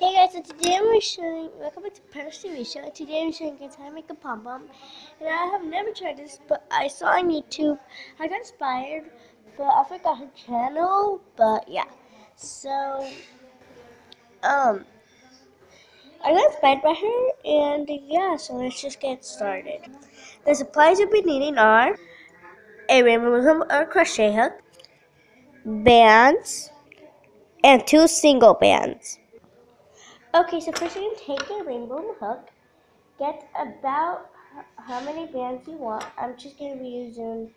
Hey guys, so today I'm showing, welcome back to Perla's TV Show. Today I'm showing guys how to make a pom pom. And I have never tried this, but I saw on YouTube. I got inspired, but I forgot her channel. But yeah, so, um, I got inspired by her, and yeah, so let's just get started. The supplies you'll be needing are a rainbow or crochet hook, bands, and two single bands. Okay, so first you're going to take your rainbow hook, get about how many bands you want. I'm just going to be using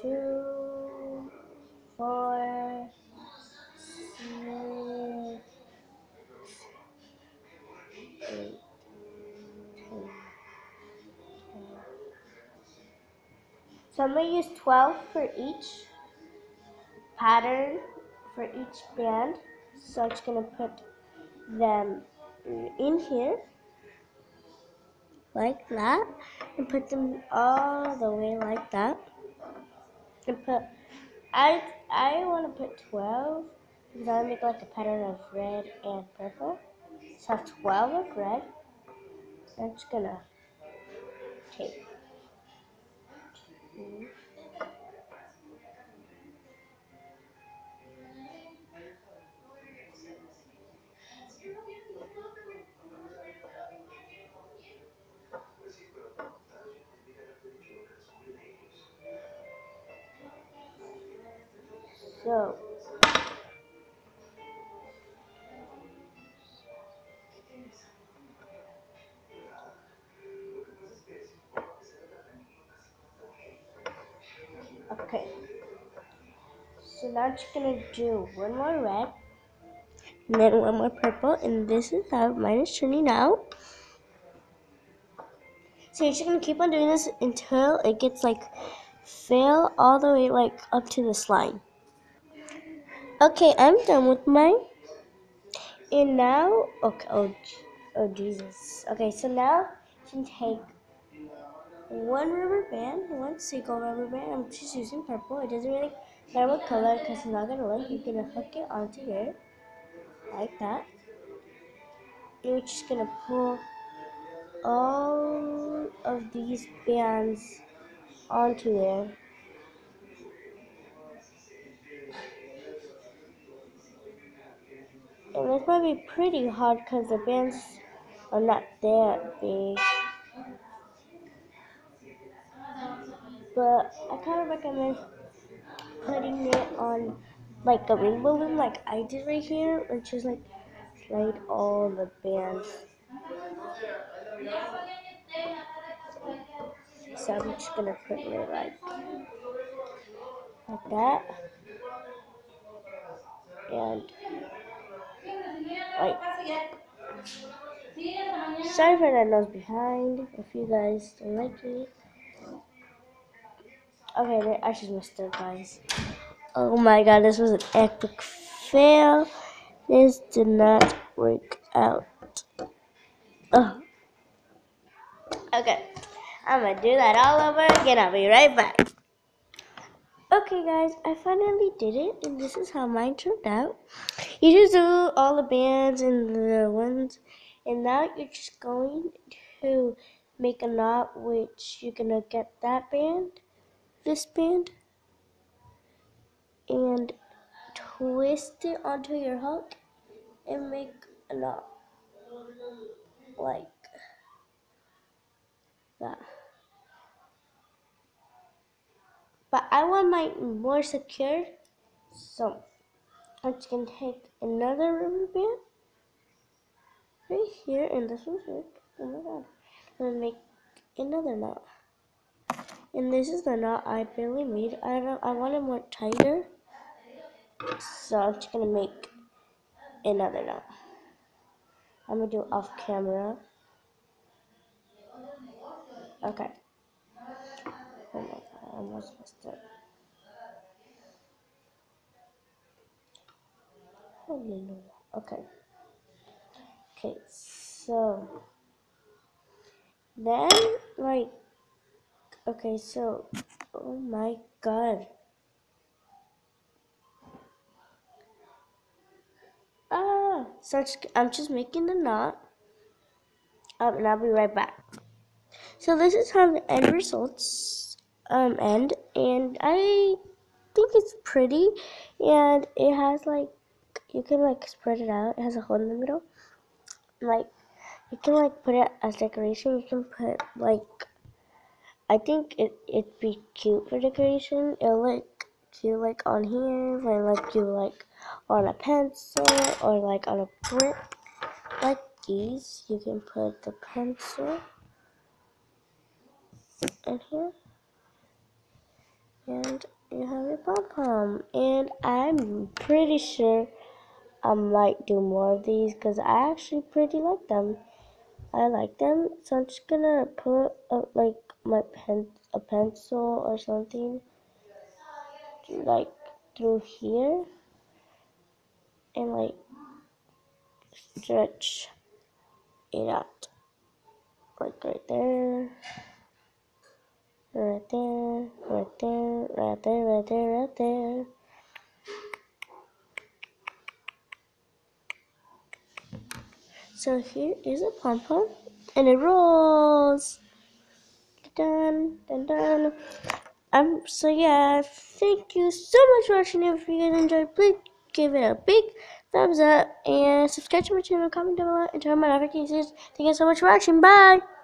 two, four, six, eight, ten, So I'm going to use 12 for each pattern, for each band. So I'm just going to put them mm, in here like that and put them all the way like that. And put I I want to put 12 because I want to make like a pattern of red and purple. So I have 12 of red. I'm just gonna take two So, okay. So now I'm just gonna do one more red, and then one more purple, and this is how mine is turning out. So you're just gonna keep on doing this until it gets like fill all the way like up to this slime. Okay, I'm done with mine. And now, okay, oh, oh Jesus. Okay, so now you can take one rubber band, one single rubber band. I'm just using purple. It doesn't really matter what color because it's not gonna look. You're gonna hook it onto here, like that. And you're just gonna pull all of these bands onto there. And this might be pretty hard because the bands are not that big. But I kind of recommend putting it on like a rainbow loom like I did right here, which is like slide all the bands. So I'm just gonna put it like like that. And like sorry for that nose behind if you guys don't like it. Okay, I just messed up guys. Oh my god, this was an epic fail. This did not work out. Ugh. Okay, I'm gonna do that all over again. I'll be right back. Okay guys, I finally did it and this is how mine turned out. You just do all the bands and the ones and now you're just going to make a knot which you're gonna get that band, this band, and twist it onto your hook and make a knot like that. But I want my more secure, so I'm just gonna take another rubber band right here, and this one's. Oh my god! I'm gonna make another knot, and this is the knot I barely made. I don't. I want it more tighter, so I'm just gonna make another knot. I'm gonna do it off camera. Okay. Almost up. Hallelujah. Okay. Okay, so then like okay, so oh my god. Ah so I'm just making the knot. Um, and I'll be right back. So this is how the end results um end, and I think it's pretty, and it has like you can like spread it out. It has a hole in the middle. Like you can like put it as decoration. You can put like I think it it'd be cute for decoration. It'll look cute like on here, or like you like on a pencil or like on a brick like these. You can put the pencil in here, and you have your pom pom. And I'm pretty sure I might do more of these because I actually pretty like them. I like them, so I'm just gonna put a, like my pen, a pencil or something, like through here, and like stretch it out, like right there, right there, right there, right there, right there, right there. So here is a pom pom, and it rolls. Dun dun dun. Um. So yeah, thank you so much for watching. If you guys enjoyed, please give it a big thumbs up and subscribe to my channel, comment down below, and turn on my notifications. Thank you so much for watching. Bye.